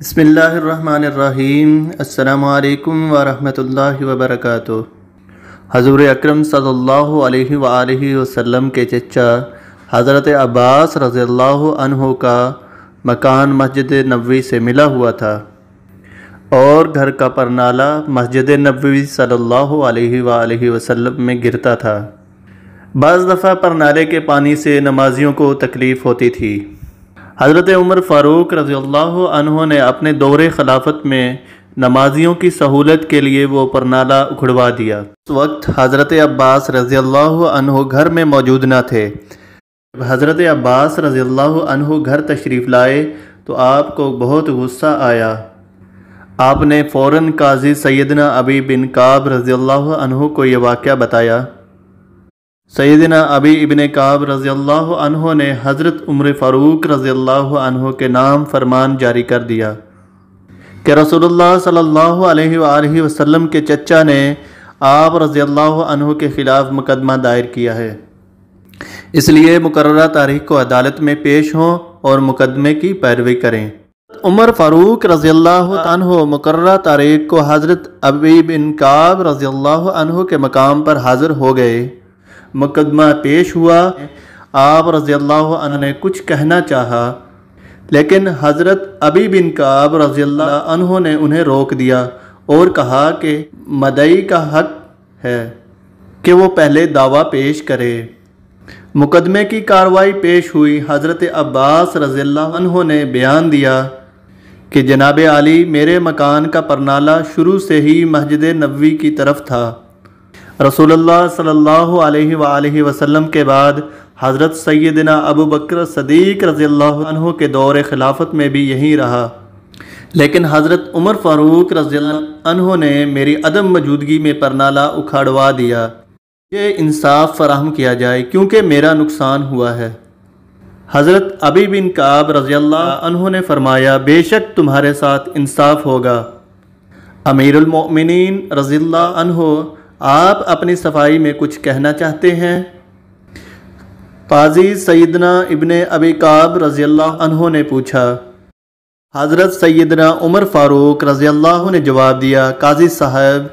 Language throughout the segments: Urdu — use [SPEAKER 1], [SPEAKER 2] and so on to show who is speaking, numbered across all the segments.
[SPEAKER 1] بسم اللہ الرحمن الرحیم۔ السلام علیکم ورحمۃ اللہ وبرکاتہ۔ حضور اکرم صلی اللہ علیہ وآلہ وسلم کے چچا حضرت عباس رضی اللہ عنہ کا مکان مسجد نبوی سے ملا ہوا تھا۔ اور گھر کا پرنالہ مسجد نبوی صلی اللہ علیہ وآلہ وسلم میں گرتا تھا۔ بعض دفعہ پرنالے کے پانی سے نمازیوں کو تکلیف ہوتی تھی۔ حضرت عمر فاروق رضی اللہ عنہ نے اپنے دور خلافت میں نمازیوں کی سہولت کے لیے وہ پرنالہ اکھڑوا دیا۔ اس وقت حضرت عباس رضی اللہ عنہ گھر میں موجود نہ تھے۔ حضرت عباس رضی اللہ عنہ گھر تشریف لائے تو آپ کو بہت غصہ آیا۔ آپ نے فوراً قاضی سیدنا ابی بن کعب رضی اللہ عنہ کو یہ واقعہ بتایا۔ سیدنا ابی ابن کعب رضی اللہ عنہ نے حضرت عمر فاروق رضی اللہ عنہ کے نام فرمان جاری کر دیا کہ رسول اللہ صلی اللہ علیہ وآلہ وسلم کے چچا نے آپ رضی اللہ عنہ کے خلاف مقدمہ دائر کیا ہے۔ اس لیے مقررہ تاریخ کو عدالت میں پیش ہوں اور مقدمے کی پیروی کریں۔ عمر فاروق رضی اللہ عنہ مقررہ تاریخ کو حضرت ابی بن کعب رضی اللہ عنہ کے مقام پر حاضر ہو گئے۔ مقدمہ پیش ہوا۔ آپ رضی اللہ عنہ نے کچھ کہنا چاہا، لیکن حضرت ابی بن کعب رضی اللہ عنہ نے انہیں روک دیا اور کہا کہ مدعی کا حق ہے کہ وہ پہلے دعویٰ پیش کرے۔ مقدمے کی کاروائی پیش ہوئی۔ حضرت عباس رضی اللہ عنہ نے بیان دیا کہ جناب علی میرے مکان کا پرنالہ شروع سے ہی مسجد نبوی کی طرف تھا۔ رسول اللہ صلی اللہ علیہ وآلہ وسلم کے بعد حضرت سیدنا ابو بکر صدیق رضی اللہ عنہ کے دور خلافت میں بھی یہی رہا۔ لیکن حضرت عمر فاروق رضی اللہ عنہ نے میری عدم موجودگی میں پرنالہ اکھاڑوا دیا۔ یہ انصاف فراہم کیا جائے کیونکہ میرا نقصان ہوا ہے۔ حضرت ابی بن کعب رضی اللہ عنہ نے فرمایا، بے شک تمہارے ساتھ انصاف ہوگا۔ امیر المؤمنین رضی اللہ عنہ آپ اپنی صفائی میں کچھ کہنا چاہتے ہیں؟ قاضی سیدنا ابن ابی کعب رضی اللہ عنہ نے پوچھا۔ حضرت سیدنا عمر فاروق رضی اللہ نے جواب دیا، قاضی صاحب،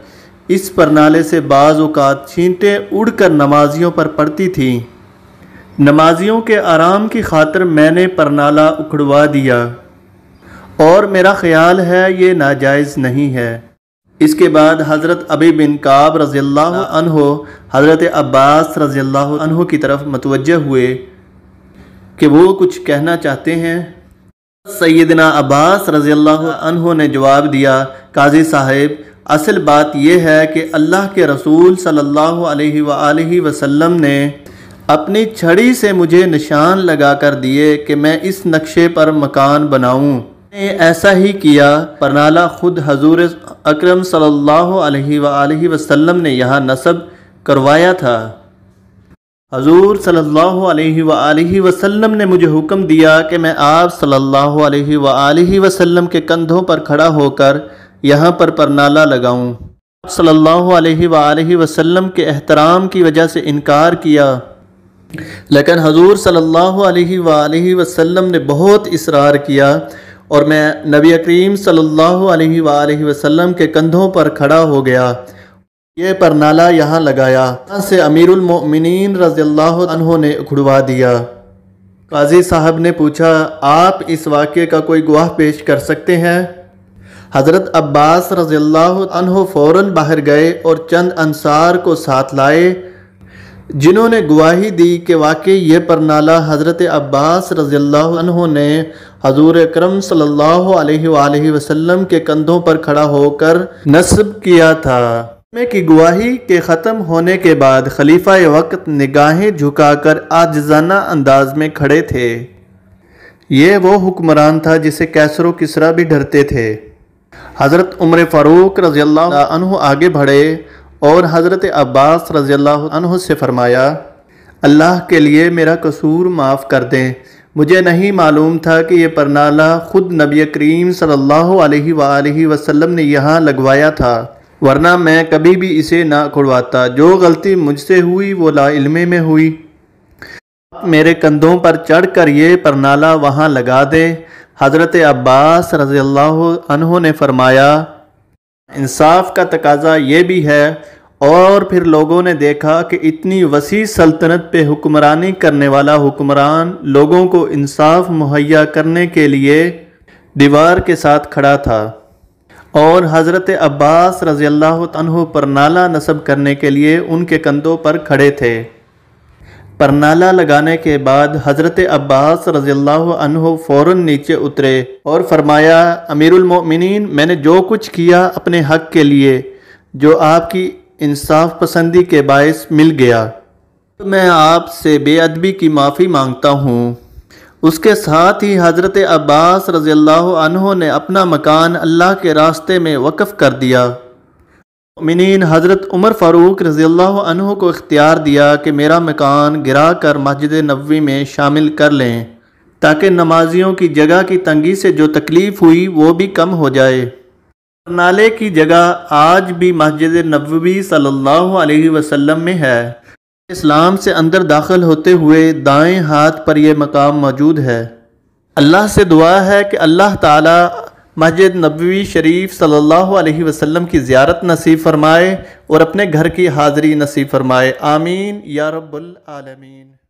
[SPEAKER 1] اس پرنالے سے بعض اوقات چھینٹیں اڑ کر نمازیوں پر پڑتی تھیں نمازیوں کے آرام کی خاطر میں نے پرنالہ اکھڑوا دیا۔ اور میرا خیال ہے یہ ناجائز نہیں ہے۔ اس کے بعد حضرت ابی بن کعب رضی اللہ عنہ، حضرت عباس رضی اللہ عنہ کی طرف متوجہ ہوئے کہ وہ کچھ کہنا چاہتے ہیں۔ سیدنا عباس رضی اللہ عنہ نے جواب دیا، قاضی صاحب، اصل بات یہ ہے کہ اللہ کے رسول صلی اللہ علیہ وآلہ وسلم نے اپنی چھڑی سے مجھے نشان لگا کر دیے کہ میں اس نقشے پر مکان بناؤں۔ نے ایسا ہی کیا پرنالہ خود حضور اکرم صلی اللہ علیہ وآلہ وسلم نے یہاں نصب کروایا تھا۔ حضور صلی اللہ علیہ وآلہ وسلم نے مجھے حکم دیا کہ میں آپ صلی اللہ علیہ وآلہ وسلم کے کندھوں پر کھڑا ہو کر یہاں پر پرنالہ لگاؤں۔ آپ صلی اللہ علیہ وآلہ وسلم کے احترام کی وجہ سے انکار کیا۔ لیکن حضور صلی اللہ علیہ وآلہ وسلم نے بہت اصرار کیا۔ اور میں نبی کریم صلی اللہ علیہ وآلہ وسلم کے کندھوں پر کھڑا ہو گیا۔ یہ پرنالہ یہاں لگایا۔ سے امیر المؤمنین رضی اللہ عنہ نے اکھڑوا دیا۔ قاضی صاحب نے پوچھا، آپ اس واقعے کا کوئی گواہ پیش کر سکتے ہیں؟ حضرت عباس رضی اللہ عنہ فوراً باہر گئے اور چند انصار کو ساتھ لائے، جنہوں نے گواہی دی کہ واقعی یہ پرنالہ حضرت عباس رضی اللہ عنہ نے حضور اکرم صلی اللہ علیہ وآلہ وسلم کے کندھوں پر کھڑا ہو کر نصب کیا تھا۔ میں کی گواہی کے ختم ہونے کے بعد خلیفہ وقت نگاہیں جھکا کر آجزانہ انداز میں کھڑے تھے۔ یہ وہ حکمران تھا جسے کیسر و کسرا بھی ڈرتے تھے۔ حضرت عمر فاروق رضی اللہ عنہ آگے بڑھے اور حضرت عباس رضی اللہ عنہ سے فرمایا، اللہ کے لیے میرا قصور معاف کر دیں۔ مجھے نہیں معلوم تھا کہ یہ پرنالہ خود نبی کریم صلی اللہ علیہ وآلہ وسلم نے یہاں لگوایا تھا، ورنہ میں کبھی بھی اسے نہ کھڑواتا۔ جو غلطی مجھ سے ہوئی وہ لا علمے میں ہوئی۔ میرے کندھوں پر چڑھ کر یہ پرنالہ وہاں لگا دے۔ حضرت عباس رضی اللہ عنہ نے فرمایا، انصاف کا تقاضا یہ بھی ہے اور پھر لوگوں نے دیکھا کہ اتنی وسیع سلطنت پہ حکمرانی کرنے والا حکمران لوگوں کو انصاف مہیا کرنے کے لیے دیوار کے ساتھ کھڑا تھا۔ اور حضرت عباس رضی اللہ عنہ پر نالا نصب کرنے کے لیے ان کے کندھوں پر کھڑے تھے۔ پرنالا لگانے کے بعد حضرت عباس رضی اللہ عنہ فوراً نیچے اترے اور فرمایا امیر المؤمنین میں نے جو کچھ کیا اپنے حق کے لیے، جو آپ کی انصاف پسندی کے باعث مل گیا۔ میں آپ سے بے ادبی کی معافی مانگتا ہوں۔ اس کے ساتھ ہی حضرت عباس رضی اللہ عنہ نے اپنا مکان اللہ کے راستے میں وقف کر دیا۔ منین حضرت عمر فاروق رضی اللہ عنہ کو اختیار دیا کہ میرا مکان گرا کر مسجد نبوی میں شامل کر لیں، تاکہ نمازیوں کی جگہ کی تنگی سے جو تکلیف ہوئی وہ بھی کم ہو جائے۔ نالے کی جگہ آج بھی مسجد نبوی صلی اللہ علیہ وسلم میں ہے۔ اسلام سے اندر داخل ہوتے ہوئے دائیں ہاتھ پر یہ مقام موجود ہے۔ اللہ سے دعا ہے کہ اللہ تعالی مسجد نبوی شریف صلی اللہ علیہ وسلم کی زیارت نصیب فرمائے اور اپنے گھر کی حاضری نصیب فرمائے۔ آمین۔ یا رب العالمین۔